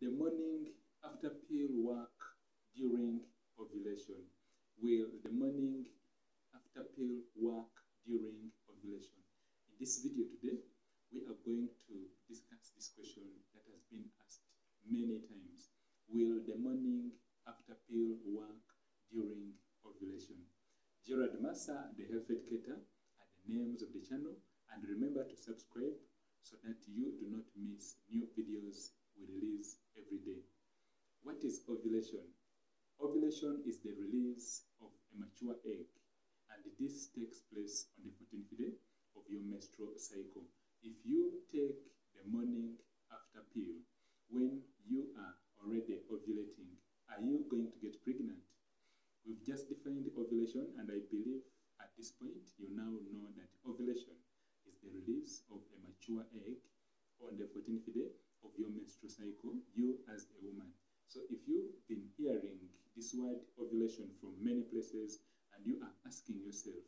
the morning after pill work during ovulation? Will the morning after pill work during ovulation? In this video today, we are going to discuss this question that has been asked many times. Will the morning after pill work during ovulation? Gerald Massa, the health educator, are the names of the channel. And remember to subscribe so that you do not miss new videos we release every day. What is ovulation? Ovulation is the release of a mature egg, and this takes place on the 14th day of your menstrual cycle. If you take the morning after pill when you are already ovulating, are you going to get pregnant? We've just defined ovulation, and I believe at this point you now know that ovulation is the release of a mature egg on the 14th day of your menstrual cycle, you as a woman. So if you've been hearing this word ovulation from many places and you are asking yourself,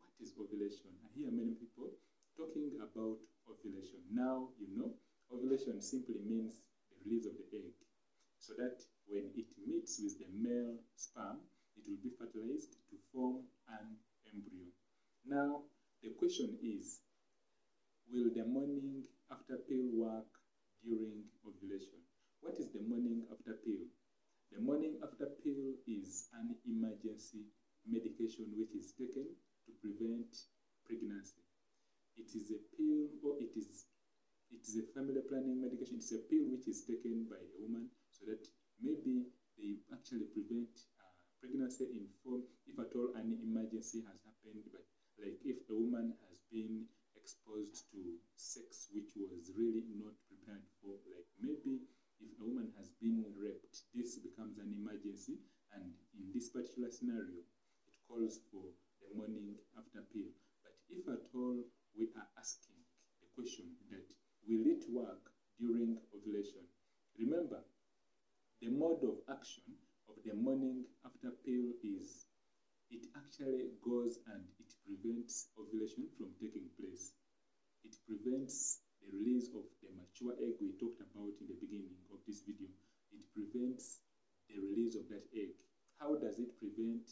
what is ovulation? I hear many people talking about ovulation. Now you know ovulation simply means the release of the egg so that when it meets with the male sperm, it will be fertilized to form an embryo. Now, the question is, will the morning after pill work during ovulation? What is the morning after pill? The morning after pill is an emergency medication which is taken to prevent pregnancy. It is a pill or it is it is a family planning medication. It's a pill which is taken by a woman so that maybe they actually prevent uh, pregnancy in form if at all an emergency has happened but like if a woman has been exposed to sex which was really not prepared for like maybe if a woman has been raped this becomes an emergency and in this particular scenario it calls for the morning after pill but if at all we are asking the question that will it work during ovulation remember the mode of action of the morning after pill is it actually goes and it prevents ovulation from taking place. It prevents the release of the mature egg we talked about in the beginning of this video. It prevents the release of that egg. How does it prevent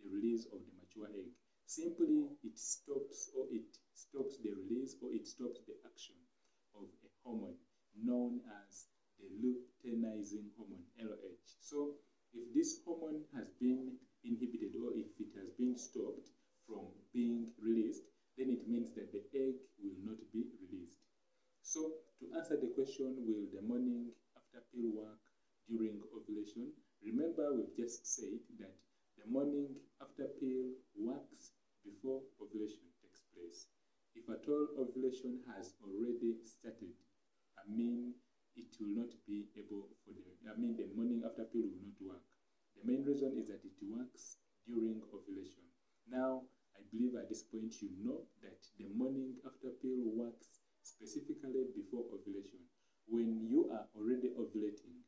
the release of the mature egg? Simply, it stops or it stops the release or it stops the action of a hormone known as the luteinizing hormone, LH. So, if this hormone has been inhibited or if it has been stopped from being released, then it means that the egg will not be released. So, to answer the question, will the morning after pill work during ovulation? Remember, we've just said that the morning after pill works before ovulation takes place. If at all ovulation has already started, I mean, it will not be able for the, I mean, the morning after pill will not work. The main reason is that it works during ovulation. Now, I believe at this point you know that the morning after pill works specifically before ovulation. When you are already ovulating,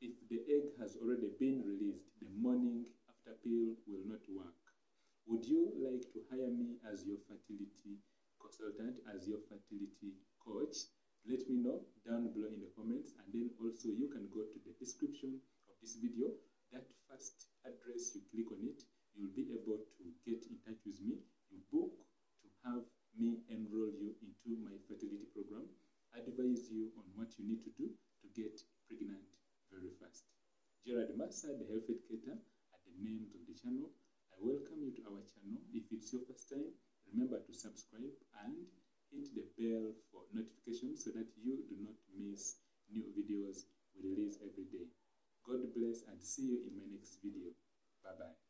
if the egg has already been released, the morning after pill will. Would you like to hire me as your fertility consultant, as your fertility coach? let me know down below in the comments and then also you can go to the description of this video. That first address you click on it you'll be able to get in touch with me. You book to have me enroll you into my fertility program. Advise you on what you need to do to get pregnant very fast. Gerald massa the health educator are the names of the channel i welcome you to our channel if it's your first time remember to subscribe and hit the bell for notifications so that you do not miss new videos we release every day. God bless and see you in my next video. Bye bye.